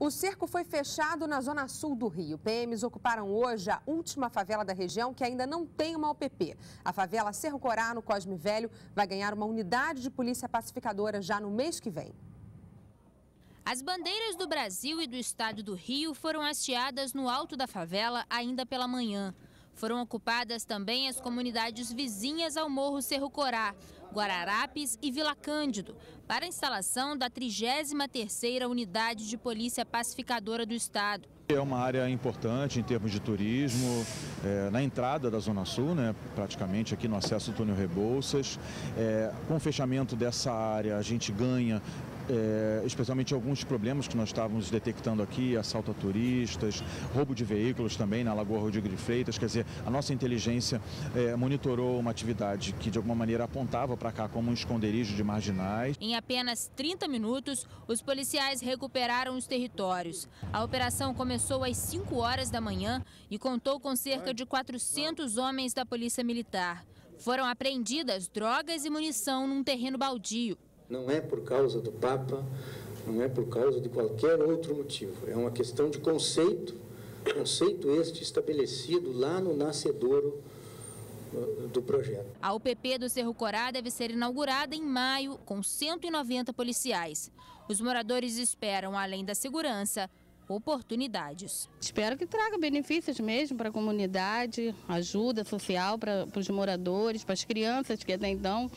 O cerco foi fechado na zona sul do Rio. PMs ocuparam hoje a última favela da região que ainda não tem uma UPP. A favela Cerro Corá, no Cosme Velho, vai ganhar uma unidade de polícia pacificadora já no mês que vem. As bandeiras do Brasil e do estado do Rio foram hasteadas no alto da favela ainda pela manhã. Foram ocupadas também as comunidades vizinhas ao Morro Cerro Corá, Guararapes e Vila Cândido, para a instalação da 33ª Unidade de Polícia Pacificadora do Estado. É uma área importante em termos de turismo, é, na entrada da Zona Sul, né, praticamente aqui no acesso do túnel Rebouças. É, com o fechamento dessa área, a gente ganha é, especialmente alguns problemas que nós estávamos detectando aqui, assalto a turistas, roubo de veículos também na Lagoa Rodrigo de Freitas, quer dizer, a nossa inteligência é, monitorou uma atividade que de alguma maneira apontava para cá como um esconderijo de marginais. Em apenas 30 minutos, os policiais recuperaram os territórios. A operação começou às 5 horas da manhã e contou com cerca de 400 homens da Polícia Militar. Foram apreendidas drogas e munição num terreno baldio. Não é por causa do Papa, não é por causa de qualquer outro motivo. É uma questão de conceito, conceito este estabelecido lá no nascedouro do projeto. A UPP do Cerro Corá deve ser inaugurada em maio com 190 policiais. Os moradores esperam, além da segurança, oportunidades. Espero que traga benefícios mesmo para a comunidade, ajuda social para, para os moradores, para as crianças que até então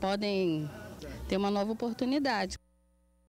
podem ter uma nova oportunidade.